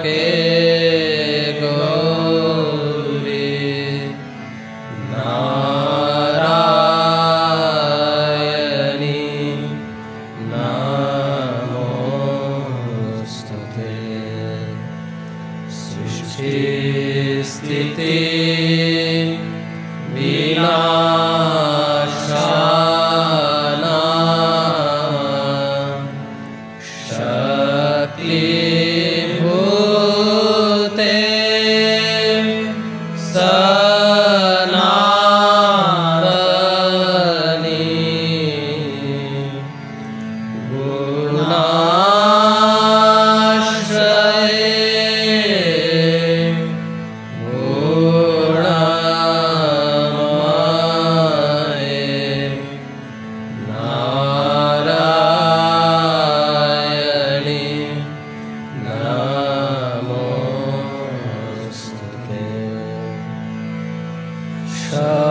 के गोवि नारायनि स्थिति विना Oh.